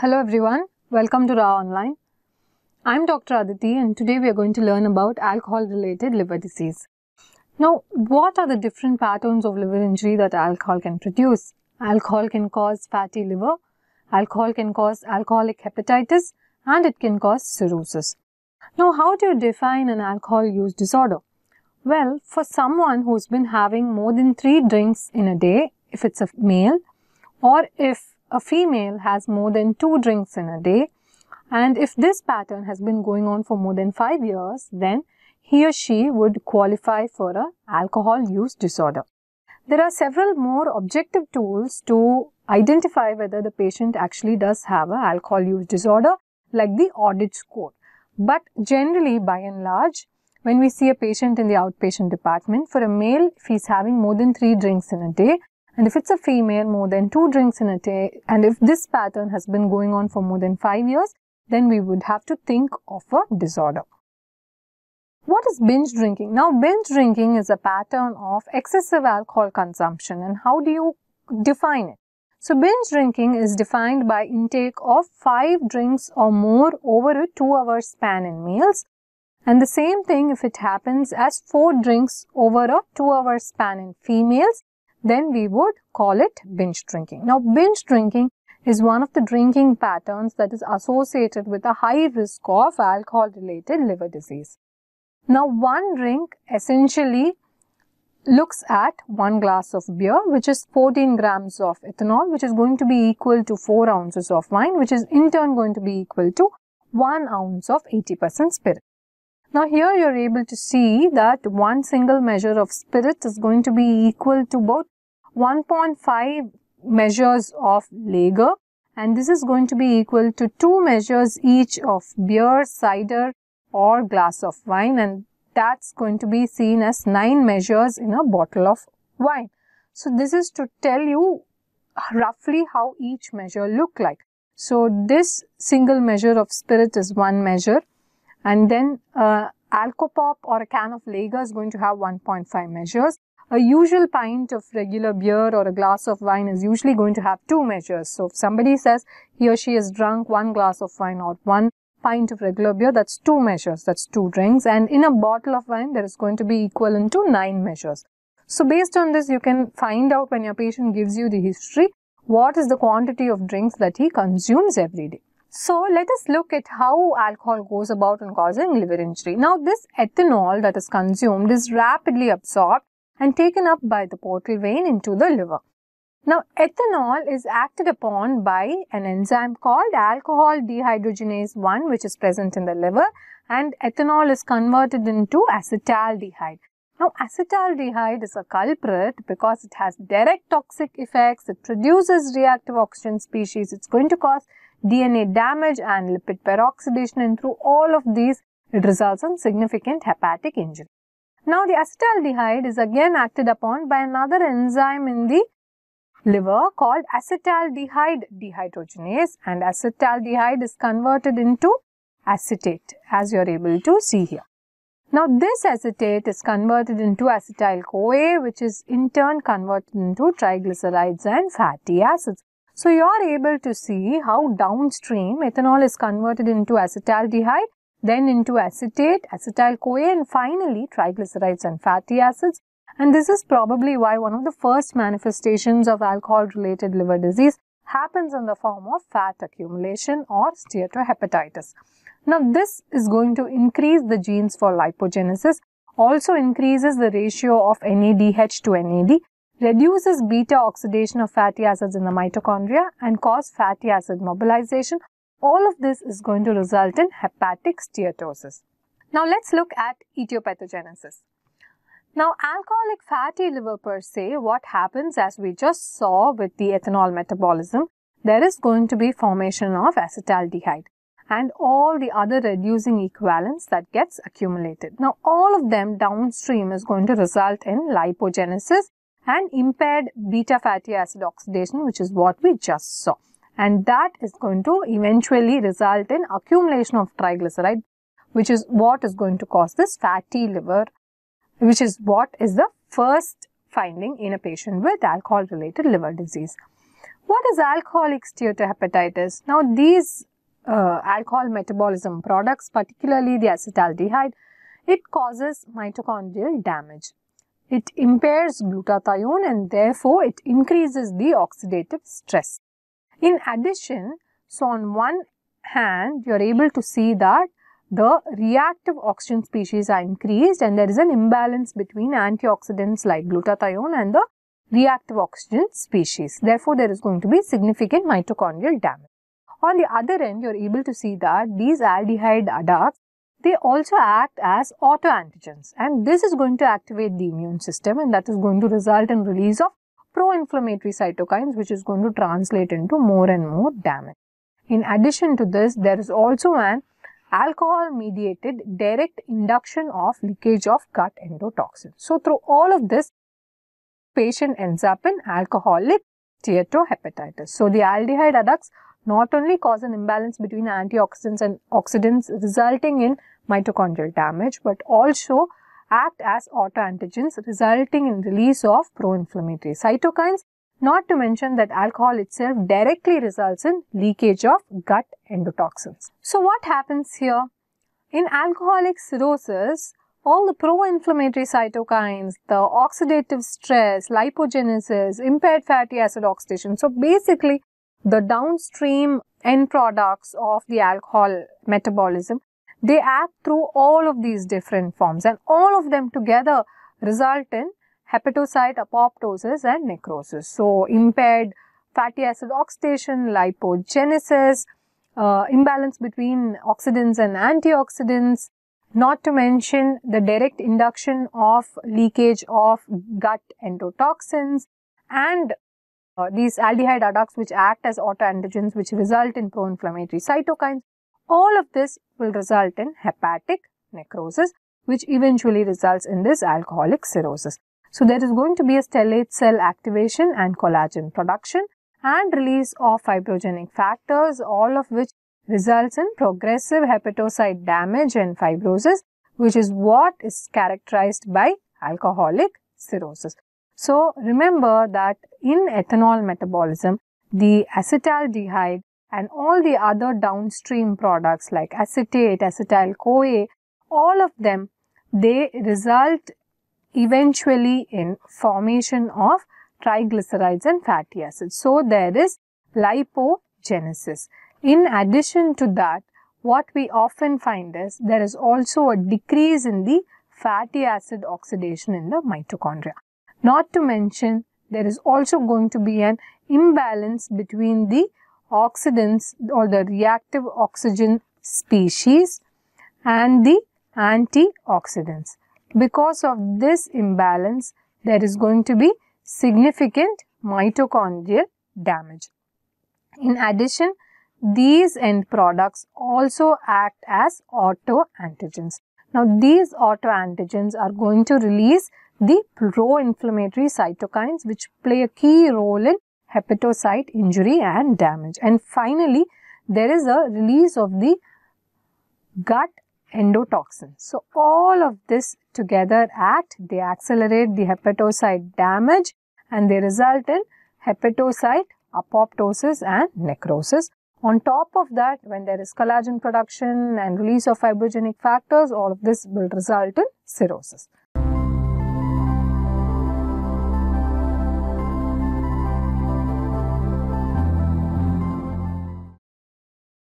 Hello everyone, welcome to Raaonline. I'm Dr. Aditi and today we are going to learn about alcohol related liver disease. Now, what are the different patterns of liver injury that alcohol can produce? Alcohol can cause fatty liver, alcohol can cause alcoholic hepatitis and it can cause cirrhosis. Now, how do you define an alcohol use disorder? Well, for someone who's been having more than three drinks in a day, if it's a male, or if a female has more than two drinks in a day and if this pattern has been going on for more than 5 years then he or she would qualify for a alcohol use disorder. There are several more objective tools to identify whether the patient actually does have a alcohol use disorder like the audit score. But generally by and large when we see a patient in the outpatient department for a male if he's having more than 3 drinks in a day and if it's a female, more than two drinks in a day, and if this pattern has been going on for more than five years, then we would have to think of a disorder. What is binge drinking? Now, binge drinking is a pattern of excessive alcohol consumption, and how do you define it? So, binge drinking is defined by intake of five drinks or more over a two hour span in males, and the same thing if it happens as four drinks over a two hour span in females then we would call it binge drinking. Now, binge drinking is one of the drinking patterns that is associated with a high risk of alcohol related liver disease. Now, one drink essentially looks at one glass of beer, which is 14 grams of ethanol, which is going to be equal to 4 ounces of wine, which is in turn going to be equal to 1 ounce of 80% spirit. Now here you are able to see that one single measure of spirit is going to be equal to about 1.5 measures of lager and this is going to be equal to two measures each of beer, cider or glass of wine and that's going to be seen as nine measures in a bottle of wine. So this is to tell you roughly how each measure look like. So this single measure of spirit is one measure and then uh, Alcopop or a can of lager is going to have 1.5 measures. A usual pint of regular beer or a glass of wine is usually going to have two measures. So if somebody says he or she has drunk one glass of wine or one pint of regular beer, that's two measures, that's two drinks. And in a bottle of wine, there is going to be equivalent to nine measures. So based on this, you can find out when your patient gives you the history, what is the quantity of drinks that he consumes every day. So let us look at how alcohol goes about in causing liver injury. Now this ethanol that is consumed is rapidly absorbed and taken up by the portal vein into the liver. Now ethanol is acted upon by an enzyme called alcohol dehydrogenase 1 which is present in the liver and ethanol is converted into acetaldehyde. Now acetaldehyde is a culprit because it has direct toxic effects, it produces reactive oxygen species, it's going to cause DNA damage and lipid peroxidation and through all of these it results in significant hepatic injury. Now the acetaldehyde is again acted upon by another enzyme in the liver called acetaldehyde dehydrogenase and acetaldehyde is converted into acetate as you are able to see here. Now this acetate is converted into acetyl CoA which is in turn converted into triglycerides and fatty acids. So you are able to see how downstream ethanol is converted into acetaldehyde, then into acetate, acetyl-CoA and finally triglycerides and fatty acids. And this is probably why one of the first manifestations of alcohol-related liver disease happens in the form of fat accumulation or steatohepatitis. Now this is going to increase the genes for lipogenesis, also increases the ratio of NADH to NAD reduces beta oxidation of fatty acids in the mitochondria and cause fatty acid mobilization. All of this is going to result in hepatic steatosis. Now let's look at etiopathogenesis. Now alcoholic fatty liver per se, what happens as we just saw with the ethanol metabolism, there is going to be formation of acetaldehyde and all the other reducing equivalents that gets accumulated. Now all of them downstream is going to result in lipogenesis and impaired beta fatty acid oxidation which is what we just saw and that is going to eventually result in accumulation of triglyceride which is what is going to cause this fatty liver which is what is the first finding in a patient with alcohol related liver disease. What is alcoholic steatohepatitis? Now these uh, alcohol metabolism products, particularly the acetaldehyde, it causes mitochondrial damage. It impairs glutathione and therefore it increases the oxidative stress. In addition, so on one hand, you are able to see that the reactive oxygen species are increased and there is an imbalance between antioxidants like glutathione and the reactive oxygen species. Therefore, there is going to be significant mitochondrial damage. On the other end, you are able to see that these aldehyde adducts, they also act as autoantigens and this is going to activate the immune system and that is going to result in release of pro-inflammatory cytokines which is going to translate into more and more damage. In addition to this, there is also an alcohol mediated direct induction of leakage of gut endotoxin. So, through all of this, patient ends up in alcoholic steatohepatitis. So, the aldehyde adducts not only cause an imbalance between antioxidants and oxidants resulting in mitochondrial damage, but also act as autoantigens resulting in release of pro-inflammatory cytokines not to mention that alcohol itself directly results in leakage of gut endotoxins. So what happens here? In alcoholic cirrhosis, all the pro-inflammatory cytokines, the oxidative stress, lipogenesis, impaired fatty acid oxidation. So basically, the downstream end products of the alcohol metabolism, they act through all of these different forms and all of them together result in hepatocyte apoptosis and necrosis. So, impaired fatty acid oxidation, lipogenesis, uh, imbalance between oxidants and antioxidants, not to mention the direct induction of leakage of gut endotoxins and uh, these aldehyde adducts which act as autoantigens which result in pro-inflammatory cytokines. All of this will result in hepatic necrosis which eventually results in this alcoholic cirrhosis. So, there is going to be a stellate cell activation and collagen production and release of fibrogenic factors, all of which results in progressive hepatocyte damage and fibrosis, which is what is characterized by alcoholic cirrhosis. So, remember that in ethanol metabolism, the acetaldehyde and all the other downstream products like acetate, acetyl CoA, all of them, they result eventually in formation of triglycerides and fatty acids. So, there is lipogenesis. In addition to that, what we often find is there is also a decrease in the fatty acid oxidation in the mitochondria. Not to mention, there is also going to be an imbalance between the oxidants or the reactive oxygen species and the antioxidants. Because of this imbalance, there is going to be significant mitochondrial damage. In addition, these end products also act as autoantigens. Now, these autoantigens are going to release the pro-inflammatory cytokines which play a key role in hepatocyte injury and damage. And finally, there is a release of the gut endotoxin. So, all of this together act, they accelerate the hepatocyte damage and they result in hepatocyte apoptosis and necrosis. On top of that, when there is collagen production and release of fibrogenic factors, all of this will result in cirrhosis.